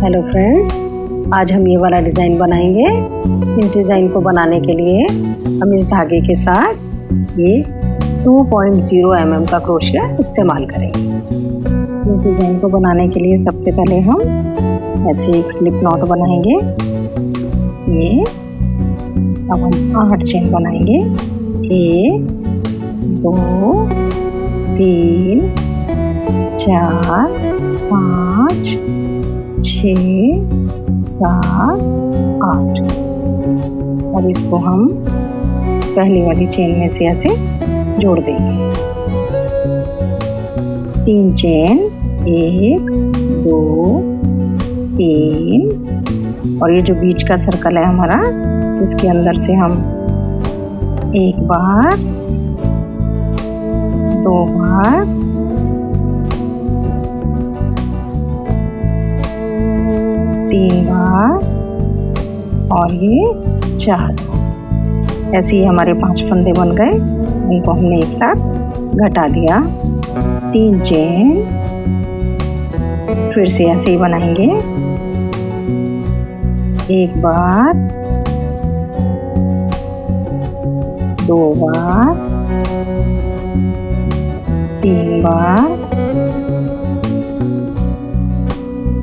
Hello friends आज हम ये वाला डिज़ाइन बनाएँगे। इस डिज़ाइन को बनाने के लिए हम इस धागे के साथ ये 2.0 पॉइंट mm का क्रोशिया इस्तेमाल करेंगे। इस डिज़ाइन को बनाने के लिए सबसे पहले हम ऐसे एक स्लिप नॉट बनाएँगे। ये अब हम आठ चेन बनाएँगे। एक, दो, तीन, चार, पाँच छ, सात, आठ। अब इसको हम पहली वाली चेन में से ऐसे जोड़ देंगे। तीन चेन एक, दो, तीन। और ये जो बीच का सर्कल है हमारा, इसके अंदर से हम एक बार, दो बार और ये चार। ऐसे ही हमारे पाँच फंदे बन गए। उनको हमने एक साथ घटा दिया। तीन चेन। फिर से ऐसे ही बनाएँगे। एक बार। दो बार। तीन बार।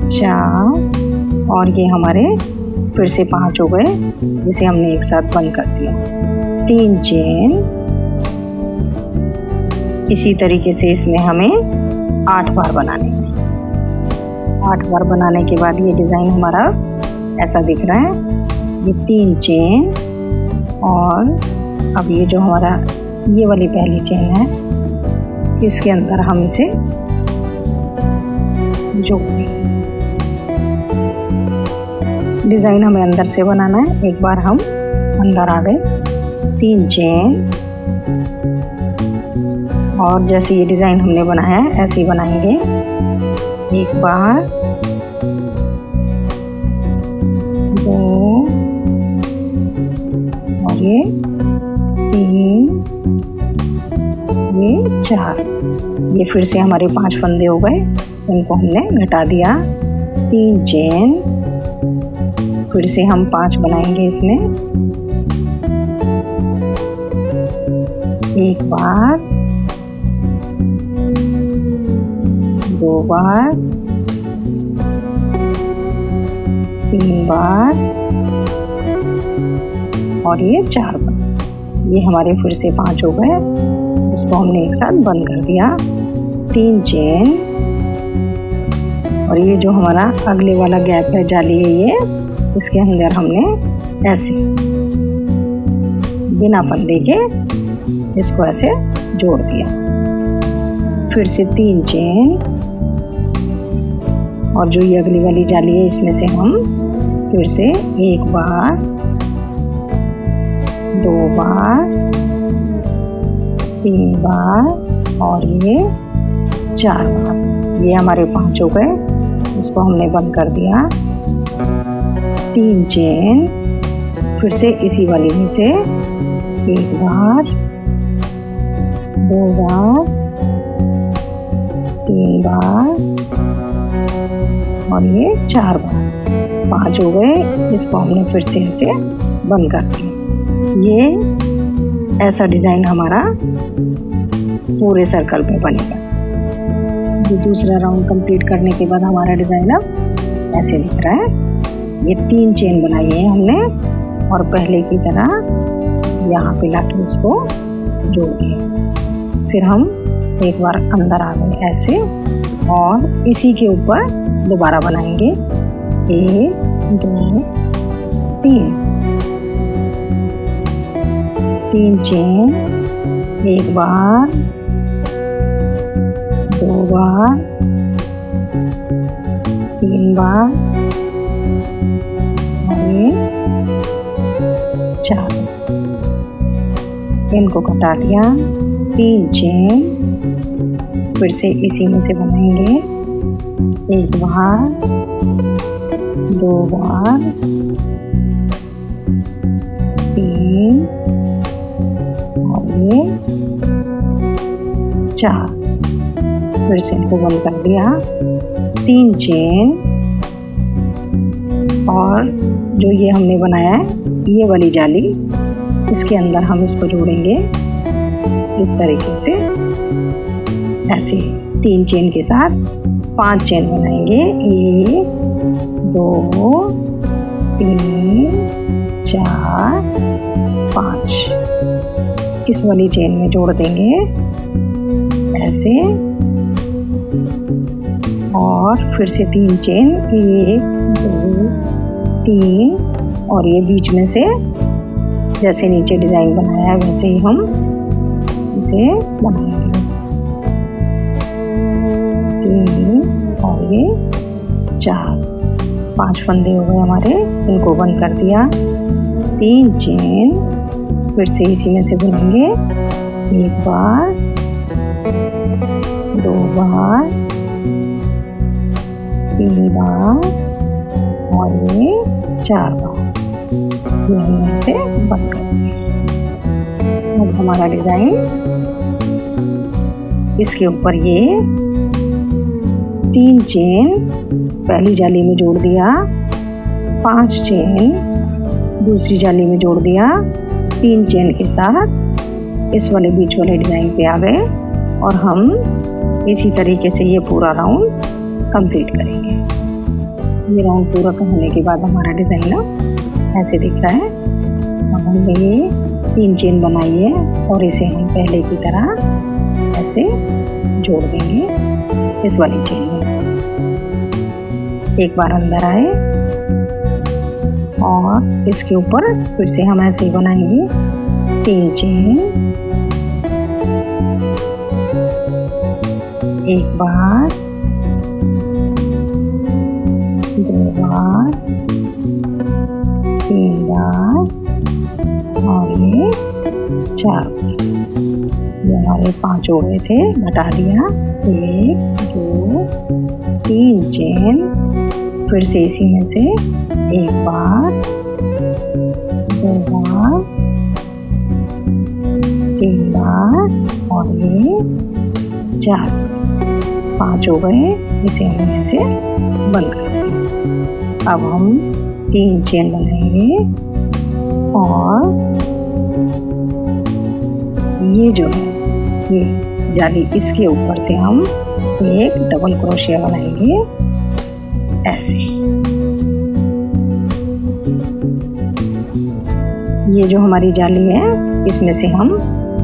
चार। और ये हमारे फिर से पाँच हो गए, जिसे हमने एक साथ बंद कर दिया। तीन चेन इसी तरीके से इसमें हमें आठ बार बनाने हैं। आठ बार बनाने के बाद ये डिज़ाइन हमारा ऐसा दिख रहा है। ये तीन चेन और अब ये जो हमारा, ये वाली पहली चेन है, इसके अंदर हम इसे जोड़ देंगे। डिज़ाइन हमें अंदर से बनाना है। एक बार हम अंदर आ गए। तीन चेन और जैसे ये डिज़ाइन हमने बनाया है, ऐसे ही बनाएँगे। एक बार। दो। और ये तीन। ये चार। ये फिर से हमारे पाँच फंदे हो गए। इनको हमने घटा दिया। तीन चेन फिर से हम पाँच बनाएँगे इसमें। एक बार। दो बार। तीन बार। और ये चार बार। ये हमारे फिर से पाँच हो गए। इसको हमने एक साथ बंद कर दिया। तीन चेन। और ये जो हमारा अगले वाला गैप है, जाली है ये। इसके अंदर हमने ऐसे बिना फंदे के इसको ऐसे जोड़ दिया। फिर से तीन चेन और जो ये अगली वाली जाली है, इसमें से हम फिर से एक बार, दो बार, तीन बार और ये चार बार। ये हमारे पाँच हो गए इसको हमने बंद कर दिया। तीन चेन, फिर से इसी वाली में से एक बार, दो बार, तीन बार, और ये चार बार। पाँच हो गए इसको हमने फिर से ऐसे बंद कर दिया ये ऐसा डिज़ाइन हमारा पूरे सर्कल में बनेगा। ये दूसरा राउंड कंप्लीट करने के बाद हमारा डिज़ाइन अब ऐसे दिख रहा है। ये तीन चेन बनाई है हमने और पहले की तरह यहाँ पे लाके इसको जोड़ दिया फिर हम एक बार अंदर आ गए ऐसे और इसी के ऊपर दोबारा बनाएँगे। एक, दो, तीन। तीन चेन एक बार, दो बार, तीन बार चार। इनको घटा दिया। तीन चेन फिर से इसी में से बनाएँगे। एक बार, दो बार, तीन, और ये चार। फिर से इनको बंद कर दिया। तीन चेन और जो ये हमने बनाया है, ये वाली जाली, इसके अंदर हम इसको जोड़ेंगे। इस तरीके से ऐसे तीन चेन के साथ पाँच चेन बनाएँगे। एक, दो, तीन, चार, पाँच। इस वाली चेन में जोड़ देंगे। ऐसे। और फिर से तीन चेन, एक तीन और ये बीच में से जैसे नीचे डिज़ाइन बनाया है, वैसे ही हम इसे बनाएँगे। तीन और ये चार। पाँच फंदे हो गए हमारे, इनको बंद कर दिया। तीन चेन फिर से इसी में से बुनेंगे। एक बार, दो बार, तीन बार और ये चार बार। ये बंद कर दिया। अब हमारा डिज़ाइन। इसके ऊपर ये तीन चेन, पहली जाली में जोड़ दिया, पाँच चेन, दूसरी जाली में जोड़ दिया, तीन चेन के साथ इस वाले बीच वाले डिज़ाइन पे आ गए और हम इसी तरीके से ये पूरा राउंड कंप्लीट करेंगे। ये राउंड पूरा होने के बाद हमारा डिज़ाइन ना ऐसे दिख रहा है। अब हमने ये तीन चेन बनाई है और इसे हम पहले की तरह ऐसे जोड़ देंगे इस वाली चेन में। एक बार अंदर आए और इसके ऊपर फिर से हम ऐसे ही बनाएँगे तीन चेन एक बार दो बार तीन बार और ये चार बार ये हमारे पाँच हो गए थे, घटा दिया। एक, दो, तीन चेन, फिर से इसी में से एक बार दो बार तीन बार और ये चार बार पाँच हो गए इसे हमने ऐसे बंद कर दिया अब हम तीन चेन बनाएँगे और ये जो है, ये जाली इसके ऊपर से हम एक डबल क्रोशिया बनाएँगे, ऐसे। ये जो हमारी जाली है, इसमें से हम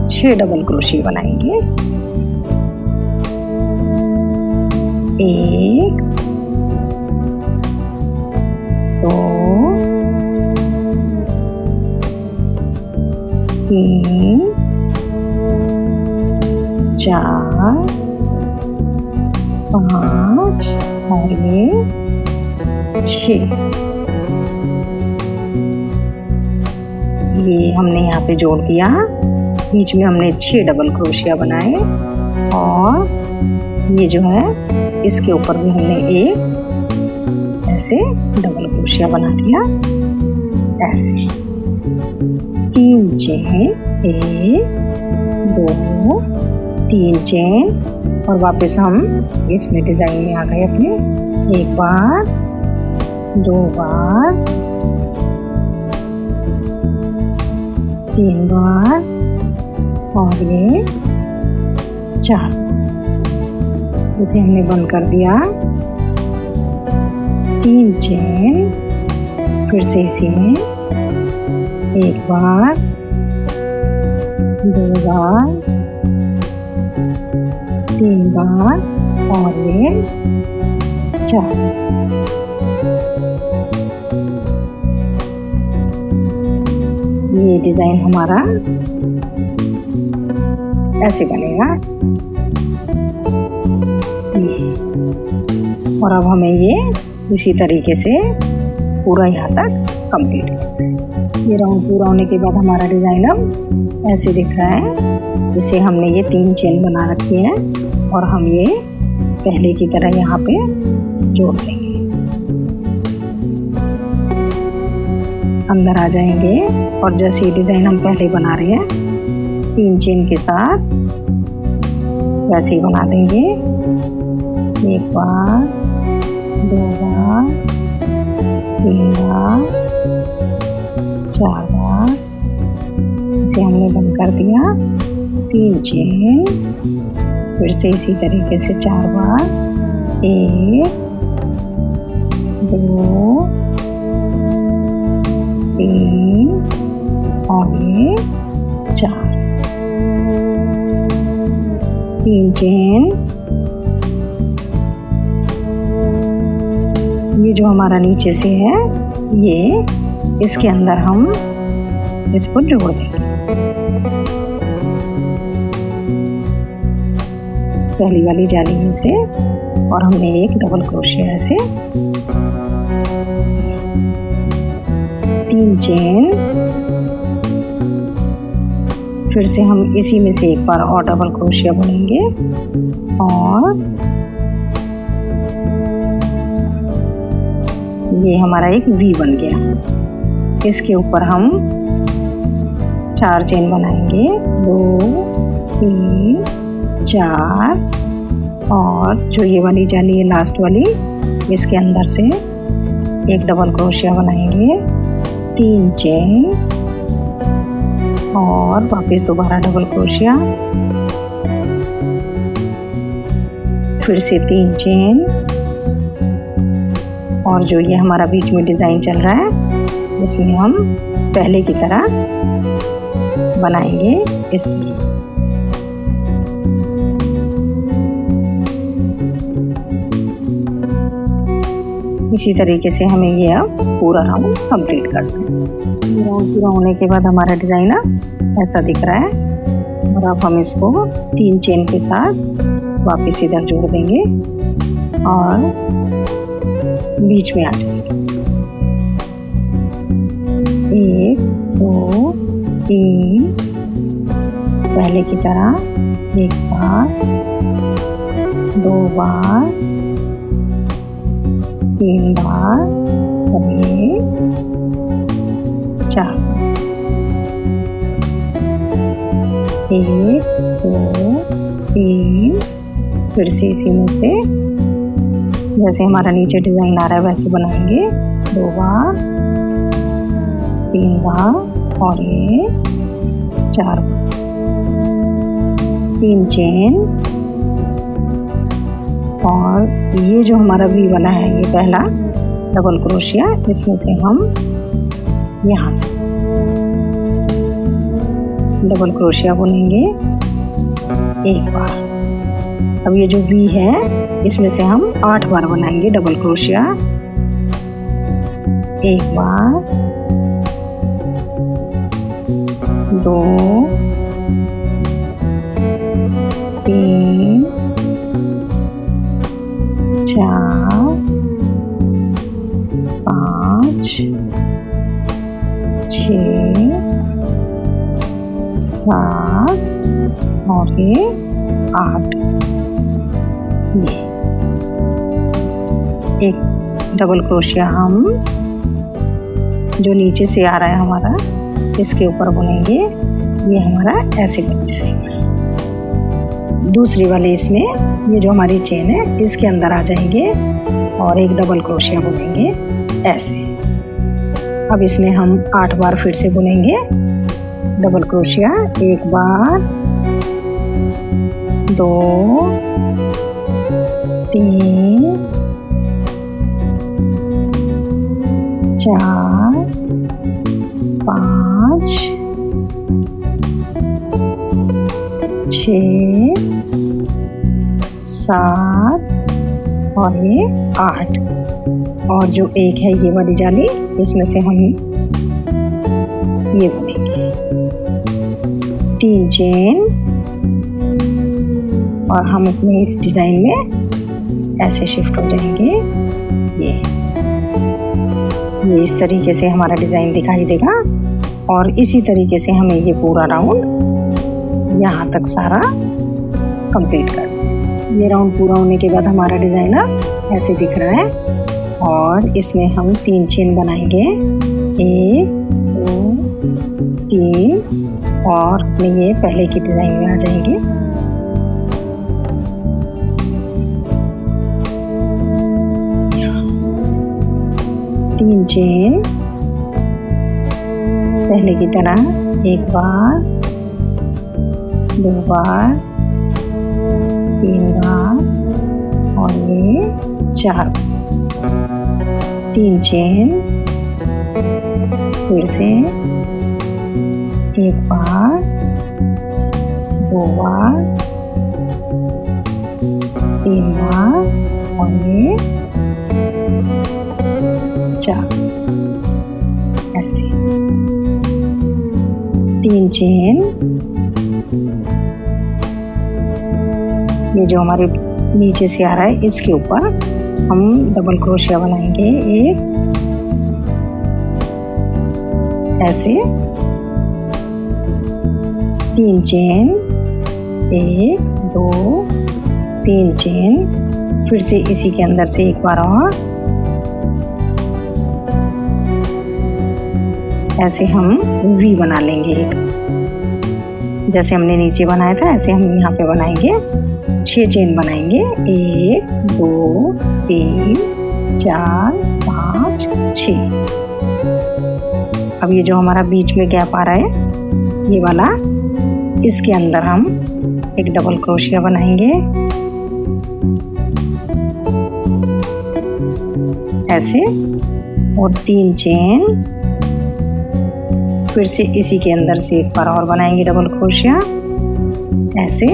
छह डबल क्रोशिया बनाएँगे। एक, दो, तीन, चार, पाँच, और ये छ। ये हमने यहाँ पे जोड़ दिया। बीच में हमने छह डबल क्रोशिया बनाए और ये जो है इसके ऊपर भी हमने एक ऐसे डबल क्रोशिया बना दिया। ऐसे। तीन चेन एक, दो, तीन चेन और वापस हम इसमें डिज़ाइन में आ गए अपने। एक बार, दो बार, तीन बार, और ये चार। इसे हमने बंद कर दिया। तीन चेन, फिर से इसी में। एक बार, दो बार, तीन बार, और ये चार। ये डिज़ाइन हमारा ऐसे बनेगा। और अब हमें ये इसी तरीके से पूरा यहाँ तक कंप्लीट ये राउंड पूरा होने के बाद हमारा डिज़ाइन अब ऐसे दिख रहा है, जिससे हमने ये तीन चेन बना रखी है और हम ये पहले की तरह यहाँ पे जोड़ देंगे। अंदर आ जाएँगे और जैसे ये डिज़ाइन हम पहले बना रहे हैं, तीन चेन के साथ वैसे ही बना देंगे। एक बार दो बार तीन बार चार बार इसे हमने बंद कर दिया। तीन चेन फिर से इसी तरीके से चार बार। एक, दो, तीन और ये चार। तीन चेन। ये जो हमारा नीचे से है, ये इसके अंदर हम इसको जोड़ देंगे। पहली वाली जाली में से और हमने एक डबल क्रोशिया से तीन चेन फिर से हम इसी में से एक बार और डबल क्रोशिया बुनेंगे और ये हमारा एक वी बन गया। इसके ऊपर हम चार चेन बनाएँगे। दो, तीन, चार, और जो ये वाली जाली है लास्ट वाली, इसके अंदर से एक डबल क्रोशिया बनाएँगे। तीन चेन और वापस दोबारा डबल क्रोशिया फिर से तीन चेन और जो ये हमारा बीच में डिज़ाइन चल रहा है, इसमें हम पहले की तरह बनाएँगे इस इसी तरीके से हमें ये अब पूरा राउंड कंप्लीट करना है। राउंड पूरा होने के बाद हमारा डिज़ाइन अब ऐसा दिख रहा है और अब हम इसको तीन चेन के साथ वापस इधर जोड़ देंगे और बीच में आ जाएँगे एक, दो, तीन। पहले की तरह एक बार, दो बार, तीन बार, और चार बार। एक, दो, तीन, फिर से इसी में से जैसे हमारा नीचे डिज़ाइन आ रहा है वैसे बनाएँगे। दो बार तीन बार और ये चार बार। तीन चेन और ये जो हमारा वी वाला है ये पहला डबल क्रोशिया इसमें से हम यहाँ से डबल क्रोशिया बुनेंगे। एक बार। अब ये जो वी है इसमें से हम आठ बार बनाएँगे डबल क्रोशिया एक बार, दो, तीन, चार, पाँच, छ, सात और ये आठ। एक डबल क्रोशिया हम जो नीचे से आ रहा है हमारा, इसके ऊपर बुनेंगे। ये हमारा ऐसे बन जाएगा। दूसरी वाले इसमें, ये जो हमारी चेन है, इसके अंदर आ जाएँगे और एक डबल क्रोशिया बुनेंगे, ऐसे। अब इसमें हम आठ बार फिर से बुनेंगे। डबल क्रोशिया एक बार, दो, तीन चार, पाँच, छ, सात और ये आठ। और जो एक है ये वाली जाली, इसमें से हम ये बुनेंगे। तीन चेन। और हम अपने इस डिज़ाइन में ऐसे शिफ्ट हो जाएँगे, ये। ये इस तरीके से हमारा डिज़ाइन दिखाई देगा। और इसी तरीके से हमें ये पूरा राउंड यहाँ तक सारा कंप्लीट कर। ये राउंड पूरा होने के बाद हमारा डिज़ाइनर ऐसे दिख रहा है। और इसमें हम तीन चेन बनाएँगे। एक, दो, तीन और ये पहले की डिज़ाइन में आ जाएँगे। तीन चेन पहले की तरह एक बार, दो बार, तीन बार, और ये चार तीन चेन, फिर से एक बार, दो बार, तीन बार, और ये तीन चेन ये जो हमारे नीचे से आ रहा है, इसके ऊपर हम डबल क्रोशिया बनाएँगे एक ऐसे तीन चेन एक, दो, तीन चेन फिर से इसी के अंदर से एक बार और ऐसे हम वी बना लेंगे एक। जैसे हमने नीचे बनाया था, ऐसे हम यहाँ पे बनाएँगे। छह चेन बनाएँगे। एक, दो, तीन, चार, पाँच छ अब ये जो हमारा बीच में गैप आ रहा है, ये वाला, इसके अंदर हम एक डबल क्रोशिया बनाएँगे। ऐसे, और तीन चेन फिर से इसी के अंदर से एक बार और बनाएँगे डबल क्रोशिया ऐसे।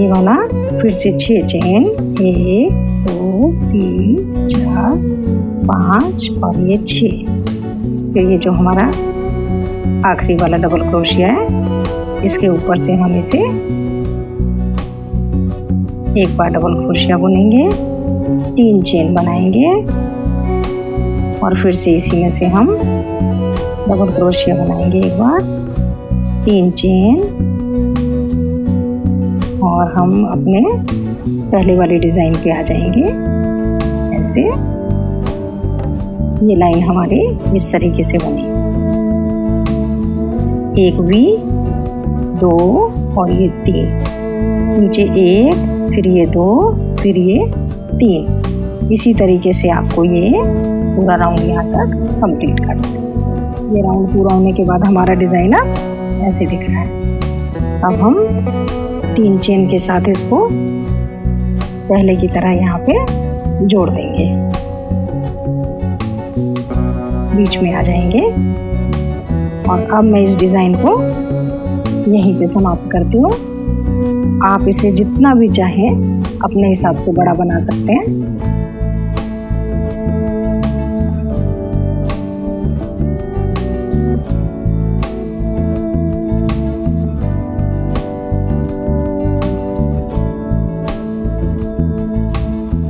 ये वाला फिर से छः चेन एक, दो, तीन, चार, पाँच और ये छ फिर ये जो हमारा आखिरी वाला डबल क्रोशिया है, इसके ऊपर से हम इसे एक बार डबल क्रोशिया बुनेंगे। तीन चेन बनाएँगे और फिर से इसी में से हम डबल क्रोशिया बनाएँगे एक बार तीन चेन और हम अपने पहले वाले डिज़ाइन पे आ जाएँगे। ऐसे ये लाइन हमारी इस तरीके से बनी। एक वी दो और ये तीन। नीचे एक, फिर ये दो, फिर ये तीन। इसी तरीके से आपको ये पूरा राउंड यहाँ तक कंप्लीट करना है। ये राउंड पूरा होने के बाद हमारा डिज़ाइन अब ऐसे दिख रहा है। अब हम तीन चेन के साथ इसको पहले की तरह यहाँ पे जोड़ देंगे। बीच में आ जाएँगे। और अब मैं इस डिज़ाइन को यहीं पे समाप्त करती हूँ। आप इसे जितना भी चाहें अपने हिसाब से बड़ा बना सकते हैं।